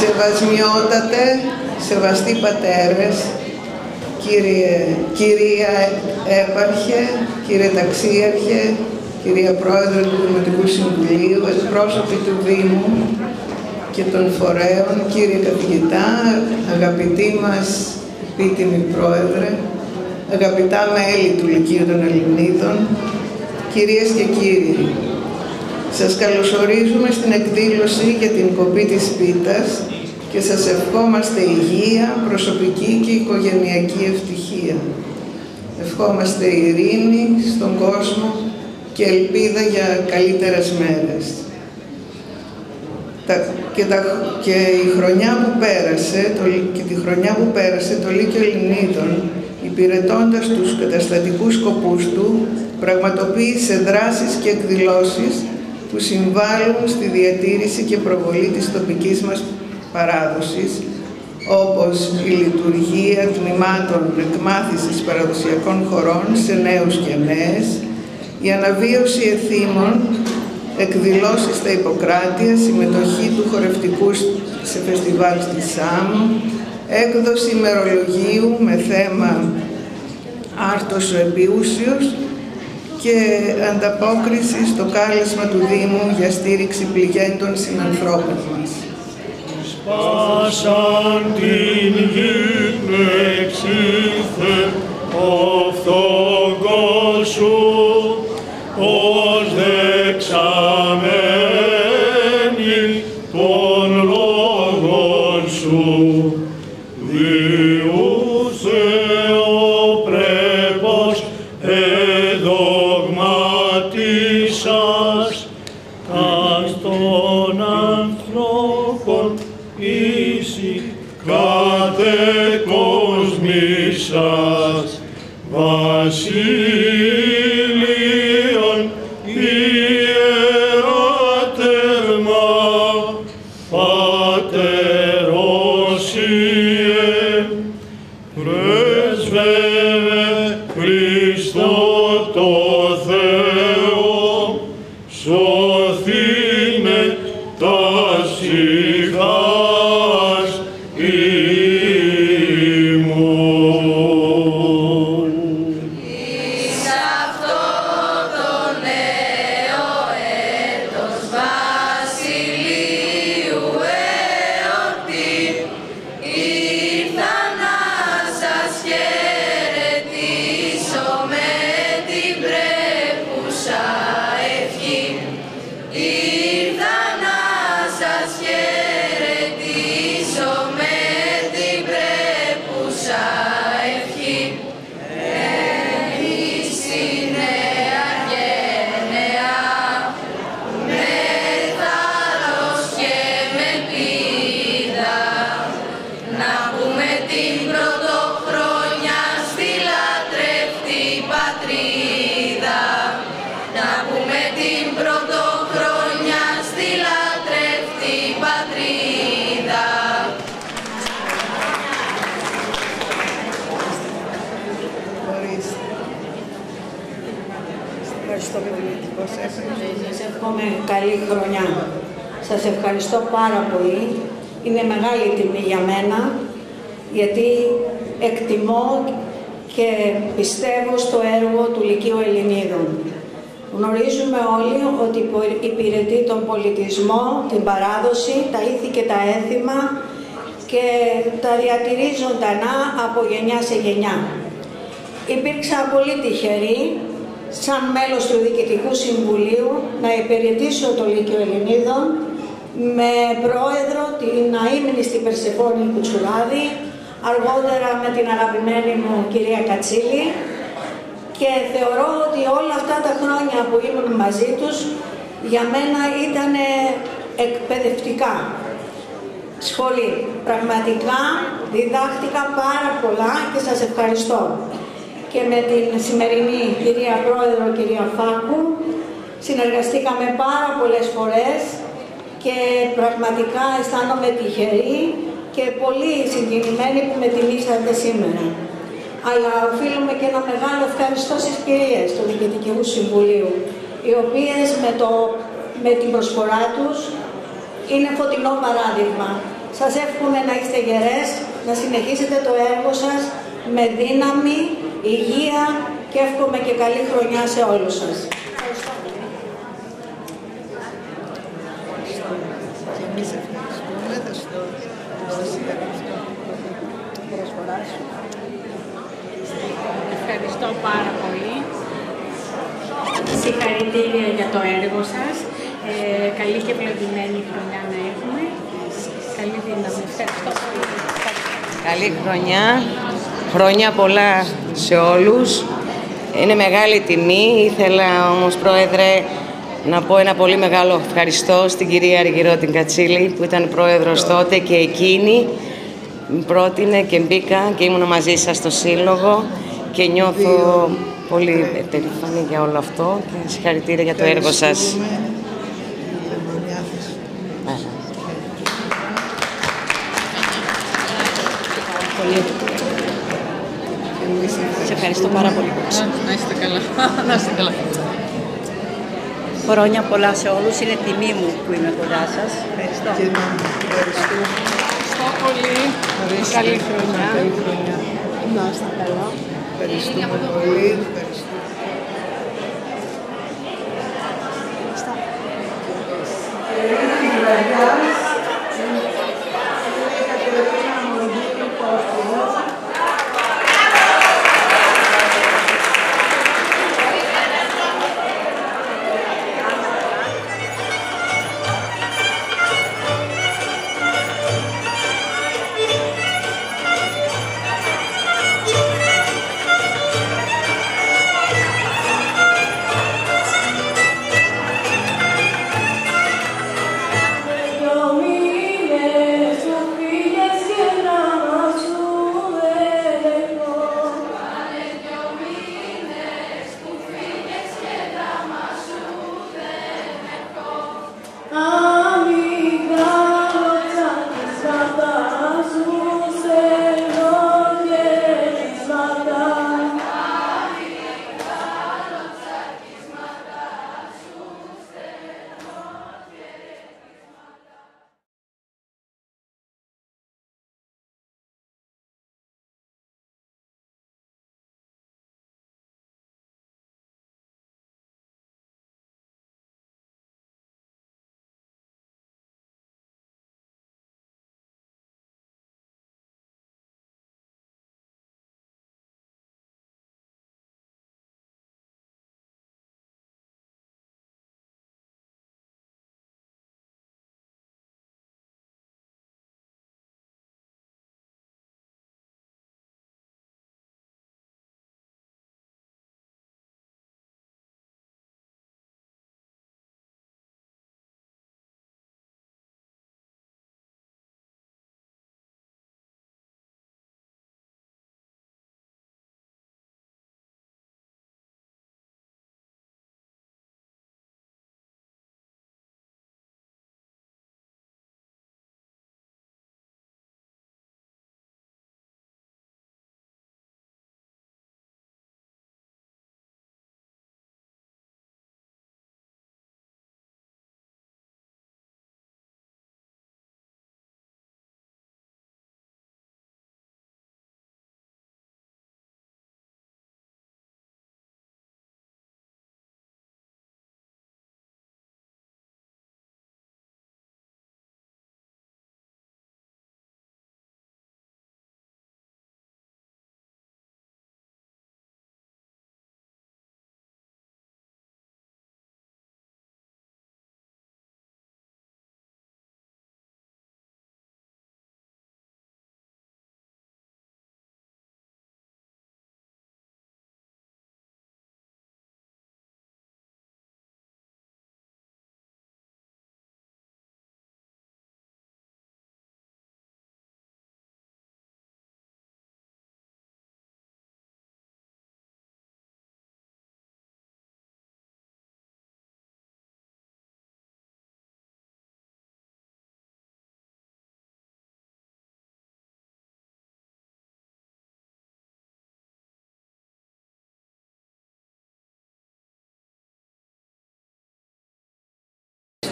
Σεβασμιότατε, σεβαστοί πατέρες, κύριε, κυρία Έπαρχε, κύριε Ταξίαρχε, κυρία Πρόεδρε του Δημοτικού Συμβουλίου, εκπρόσωποι του Δήμου και των φορέων, κύριε καθηγητά, αγαπητοί μας επίτιμοι Πρόεδρε, αγαπητά μέλη του Λυκείου των Ελληνίδων, κυρίες και κύριοι, σας καλωσορίζουμε στην εκδήλωση για την κοπή της πίτας και σας ευχόμαστε υγεία, προσωπική και οικογενειακή ευτυχία. Ευχόμαστε ειρήνη στον κόσμο και ελπίδα για καλύτερες μέρες. και, τα, και, η χρονιά που πέρασε, το, και τη χρονιά που πέρασε το Λύκειο Ελληνίδων, υπηρετώντας τους καταστατικούς σκοπούς του, πραγματοποίησε δράσεις και εκδηλώσεις που συμβάλλουν στη διατήρηση και προβολή της τοπικής μας παράδοσης, όπως η λειτουργία τμήματων εκμάθησης παραδοσιακών χωρών σε νέους και νέες, η αναβίωση εθήμων, εκδηλώσεις στα Ιπποκράτεια, συμμετοχή του χορευτικού σε φεστιβάλ στη ΣΑΜ, έκδοση ημερολογίου με θέμα «Άρτος ο Επιούσιος» και ανταπόκριση στο κάλεσμα του Δήμου για στήριξη πληγέντων συνανθρώπων μας. Σπάσαν την γη Jesus. Ευχαριστώ πάρα πολύ. Είναι μεγάλη τιμή για μένα, γιατί εκτιμώ και πιστεύω στο έργο του Λυκείου Ελληνίδων. Γνωρίζουμε όλοι ότι υπηρετεί τον πολιτισμό, την παράδοση, τα ήθη και τα έθιμα και τα διατηρεί ζωντανά από γενιά σε γενιά. Υπήρξα πολύ τυχερή σαν μέλος του Διοικητικού Συμβουλίου να υπηρετήσω το Λύκειο Ελληνίδων με πρόεδρο την αείμνηστη Περσεφόνη Κουτσουράδη, αργότερα με την αγαπημένη μου κυρία Κατσίλη και θεωρώ ότι όλα αυτά τα χρόνια που ήμουν μαζί τους για μένα ήταν εκπαιδευτικά. Σχολή. Πραγματικά διδάχτηκα πάρα πολλά και σας ευχαριστώ. Και με την σημερινή κυρία Πρόεδρο, κυρία Φάκου, συνεργαστήκαμε πάρα πολλές φορές και πραγματικά αισθάνομαι τυχερή και πολύ συγκινημένη που με τιμήσατε σήμερα. Αλλά οφείλουμε και ένα μεγάλο ευχαριστώ στις κυρίες του Διοικητικού Συμβουλίου, οι οποίες με, το, με την προσφορά τους είναι φωτεινό παράδειγμα Σας εύχομαι να είστε γερές, να συνεχίσετε το έργο σας με δύναμη, υγεία και εύχομαι και καλή χρονιά σε όλους σας. Ευχαριστώ. Και εμείς ευχαριστούμε. Θα σου το θα σου ευχαριστώ. Προσφορά σου. Ευχαριστώ πάρα πολύ. Συγχαρητήρια για το έργο σας. Ε, καλή και ευλογημένη χρονιά να έχουμε. Καλή δύναμη. Ευχαριστώ πολύ. Καλή χρονιά, χρόνια πολλά σε όλους. Είναι μεγάλη τιμή, ήθελα όμως Πρόεδρε να πω ένα πολύ μεγάλο ευχαριστώ στην κυρία Αργυρό την Κατσίλη που ήταν πρόεδρος τότε και εκείνη με πρότεινε και μπήκα και ήμουν μαζί σας στο Σύλλογο και νιώθω πολύ περήφανη για όλο αυτό και συγχαρητήρια για το έργο σας. ευχαριστώ πάρα πολύ. Να είστε καλά. Να είστε καλά. Χρόνια πολλά σε όλους, Είναι τιμή μου που είμαι κοντά σας. Ευχαριστώ. Ευχαριστώ, πολύ. Ευχαριστώ. Καλή χρονιά. Να είστε καλά. Ευχαριστούμε πολύ. Ευχαριστώ.